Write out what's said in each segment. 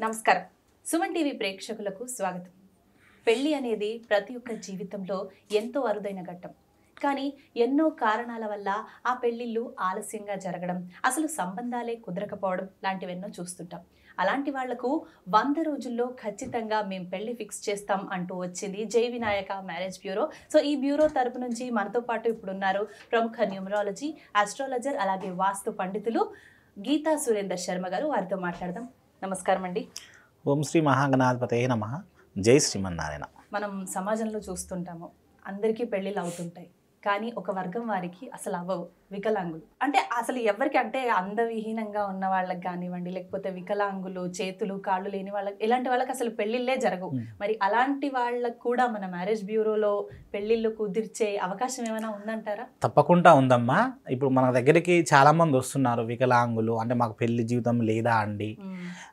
నమస్కారం. సుమన్ టీవీ ప్రేక్షకులకు స్వాగతం. పెళ్ళి అనేది ప్రతి ఒక్క జీవితంలో ఎంతో అరుదైన ఘట్టం. కానీ ఎన్నో కారణాల వల్ల ఆ పెళ్ళిళ్ళు ఆలస్యంగా జరగడం అసలు సంబంధాలే కుదరకపోవడం లాంటివెన్నో చూస్తుంటాం. అలాంటి వాళ్ళకు వంద రోజుల్లో ఖచ్చితంగా మేము పెళ్ళి ఫిక్స్ చేస్తాం అంటూ వచ్చింది జై వినాయక మ్యారేజ్ బ్యూరో. సో ఈ బ్యూరో తరపు నుంచి మనతో పాటు ఇప్పుడున్నారు ప్రముఖ న్యూమరాలజీ ఆస్ట్రాలజర్ అలాగే వాస్తు పండితులు గీతా సురేందర్ శర్మ గారు. వారితో మాట్లాడదాం. నమస్కారం అండి ఓం శ్రీ మహాగణాధిపతయ నమ. జై శ్రీమన్నారాయణ. మనం సమాజంలో చూస్తుంటాము అందరికీ పెళ్ళిళ్ళు అవుతుంటాయి కానీ ఒక వర్గం వారికి అసలు అవ్వవు. వికలాంగులు. అంటే అసలు ఎవరికి అంటే అందవిహీనంగా ఉన్న వాళ్ళకి కానివ్వండి లేకపోతే వికలాంగులు చేతులు కాళ్ళు లేని వాళ్ళకి ఇలాంటి వాళ్ళకి అసలు పెళ్ళిళ్ళే జరగవు. మరి అలాంటి వాళ్ళకి కూడా మన మ్యారేజ్ బ్యూరోలో పెళ్ళిళ్ళు కుదిర్చే అవకాశం ఏమైనా ఉందంటారా? తప్పకుండా ఉందమ్మా. ఇప్పుడు మన దగ్గరికి చాలా మంది వస్తున్నారు వికలాంగులు. అంటే మాకు పెళ్ళి జీవితం లేదా అండి?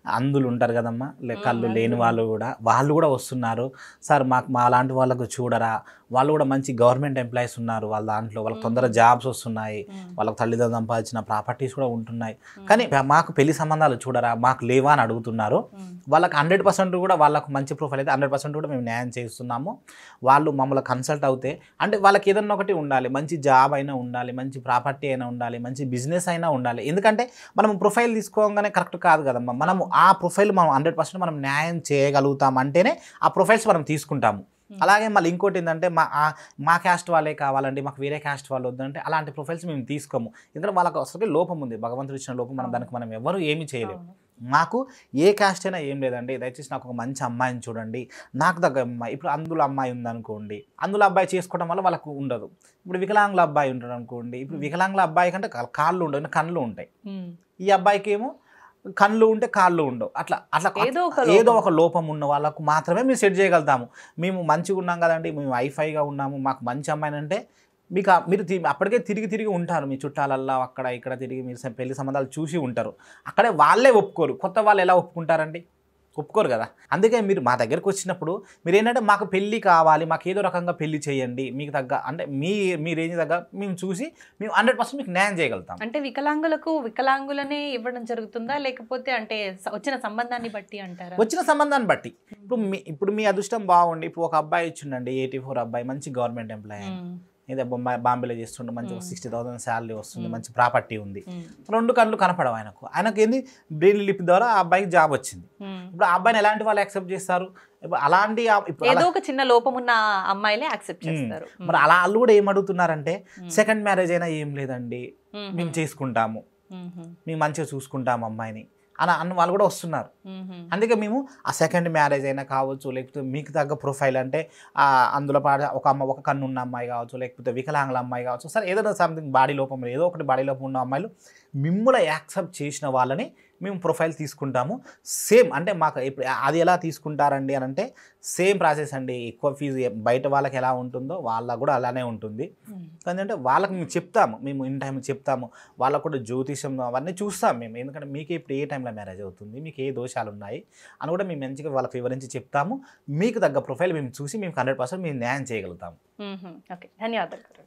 అందులు ఉంటారు కదమ్మా. కళ్ళు లేని. వాళ్ళు కూడా. వాళ్ళు కూడా వస్తున్నారు. సార్ మాకు మా లాంటి వాళ్ళకు చూడరా. వాళ్ళు కూడా మంచి గవర్నమెంట్ ఎంప్లాయీస్ ఉన్నారు వాళ్ళ దాంట్లో. వాళ్ళకి తొందర. జాబ్స్ వస్తున్నాయి. వాళ్ళకి తల్లిదండ్రులు సంపాదించిన ప్రాపర్టీస్ కూడా ఉంటున్నాయి. కానీ మాకు పెళ్ళి సంబంధాలు చూడరా మాకు లేవా అని అడుగుతున్నారు. వాళ్ళకి హండ్రెడ్ పర్సెంట్ కూడా వాళ్ళకు మంచి ప్రూఫ్ అయితే హండ్రెడ్ పర్సెంట్ కూడా మేము న్యాయం చేస్తున్నాము వాళ్ళు మమ్మల్ని కన్సల్ట్ అవుతే అంటే వాళ్ళకి ఏదన్నా ఒకటి ఉండాలి మంచి జాబ్ అయినా ఉండాలి మంచి ప్రాపర్టీ అయినా ఉండాలి మంచి బిజినెస్ అయినా ఉండాలి ఎందుకంటే మనం ప్రొఫైల్ తీసుకోగానే కరెక్ట్ కాదు కదమ్మా మనము ఆ ప్రొఫైల్ మనం హండ్రెడ్ పర్సెంట్ మనం న్యాయం చేయగలుగుతాం అంటేనే ఆ ప్రొఫైల్స్ మనం తీసుకుంటాము. అలాగే మళ్ళీ ఇంకోటి ఏంటంటే మా మా క్యాస్ట్ వాళ్ళే కావాలండి మాకు వేరే క్యాస్ట్ వాళ్ళు వద్దంటే అలాంటి ప్రొఫైల్స్ మేము తీసుకోము. ఎందుకంటే వాళ్ళకి అసలు లోపం ఉంది భగవంతుడు ఇచ్చిన లోపం మనం. దానికి మనం ఎవరు ఏమీ చేయలేము. మాకు ఏ క్యాస్ట్ అయినా ఏం లేదండి. దయచేసి నాకు ఒక మంచి అమ్మాయిని చూడండి. నాకు దగ్గర అమ్మాయి ఇప్పుడు అందులో అమ్మాయి ఉందనుకోండి అందులో అబ్బాయి చేసుకోవడం వల్ల వాళ్ళకు ఉండదు. ఇప్పుడు వికలాంగుల అబ్బాయి ఉంటాడు అనుకోండి ఇప్పుడు వికలాంగుల అబ్బాయి కంటే కాళ్ళు ఉండవు కళ్ళు ఉంటాయి. ఈ అబ్బాయికి ఏమో కళ్ళు ఉంటే కాళ్ళు ఉండవు. అట్లా అట్లా ఏదో ఒక ఏదో లోపం. ఒక లోపం ఉన్న వాళ్ళకు మాత్రమే మేము సెట్ చేయగలుగుతాము. మేము మంచిగా ఉన్నాం కదండి మేము వైఫైగా ఉన్నాము మాకు మంచి అమ్మాయిని అంటే మీకు మీరు అప్పటికే తిరిగి తిరిగి ఉంటారు మీ చుట్టాలల్లో అక్కడ ఇక్కడ తిరిగి మీరు పెళ్ళి సంబంధాలు చూసి ఉంటారు. అక్కడే వాళ్ళే ఒప్పుకోరు. కొత్త వాళ్ళు ఎలా ఒప్పుకుంటారండి? ఒప్పుకోరు కదా. అందుకే మీరు మా దగ్గరకు వచ్చినప్పుడు మీరు ఏంటంటే మాకు పెళ్ళి కావాలి మాకు ఏదో రకంగా పెళ్ళి చేయండి మీకు తగ్గ అంటే మీ మీ రేంజ్ తగ్గ మేము చూసి మేము హండ్రెడ్ పర్సెంట్ మీకు న్యాయం చేయగలుగుతాం. అంటే వికలాంగులకు వికలాంగులనే ఇవ్వడం జరుగుతుందా? లేకపోతే అంటే వచ్చిన సంబంధాన్ని బట్టి అంటారా? వచ్చిన సంబంధాన్ని బట్టి. ఇప్పుడు మీ ఇప్పుడు మీ అదృష్టం బాగుండి ఇప్పుడు ఒక అబ్బాయి ఇచ్చిండండి ఎయిటీ ఫోర్ అబ్బాయి మంచి గవర్నమెంట్ ఎంప్లాయ్. ఏదో బొంబాయి బాంబేలో చేస్తుండే మంచి. సిక్స్టీ థౌసండ్ శాలరీ వస్తుంది. మంచి ప్రాపర్టీ ఉంది. రెండు కళ్ళు కనపడవు ఆయనకు ఆయనకు ఏంది బ్రెయిన్ లిప్ ద్వారా ఆ అబ్బాయికి జాబ్ వచ్చింది. ఇప్పుడు ఆ అబ్బాయిని ఎలాంటి వాళ్ళు యాక్సెప్ట్ చేస్తారు అలాంటి ఏదో ఒక చిన్న లోపం ఉన్న అమ్మాయిలే యాక్సెప్ట్. చేస్తారు మరి అలా వాళ్ళు కూడా ఏం అడుగుతున్నారంటే మ్మ్. సెకండ్ మ్యారేజ్ అయినా ఏం లేదండి మ్మ్. చేసుకుంటాము. మేము మంచిగా చూసుకుంటాము అమ్మాయిని అని అన్న వాళ్ళు కూడా వస్తున్నారు. అందుకే మేము ఆ సెకండ్ మ్యారేజ్ అయినా కావచ్చు లేకపోతే మీకు తగ్గ ప్రొఫైల్ అంటే అందులో పాడ ఒక అమ్మ ఒక కన్ను ఉన్న అమ్మాయి కావచ్చు లేకపోతే వికలాంగుల అమ్మాయి కావచ్చు సరే ఏదో సంథింగ్ బాడీ లోపం ఏదో ఒకటి బాడీ లోపం ఉన్న అమ్మాయిలు మిమ్మల్ని యాక్సెప్ట్ చేసిన వాళ్ళని మేము ప్రొఫైల్ తీసుకుంటాము. సేమ్ అంటే మాకు ఇప్పుడు అది ఎలా తీసుకుంటారండి అని అంటే సేమ్ ప్రాసెస్ అండి. ఎక్కువ ఫీజు బయట వాళ్ళకి ఎలా ఉంటుందో వాళ్ళకు కూడా అలానే ఉంటుంది. ఎందుకంటే వాళ్ళకి మేము చెప్తాము. మేము ఇన్ టైం చెప్తాము. వాళ్ళకు కూడా జ్యోతిషం అవన్నీ చూస్తాం మేము. ఎందుకంటే మీకు ఇప్పుడు ఏ టైంలో మ్యారేజ్ అవుతుంది? మీకు ఏ దోషాలు ఉన్నాయి? అని కూడా మేము మంచిగా వాళ్ళకి వివరించి చెప్తాము. మీకు తగ్గ ప్రొఫైల్ మేము చూసి మేము హండ్రెడ్ పర్సెంట్ మేము న్యాయం చేయగలుగుతాము. ఓకే ధన్యవాదాలు.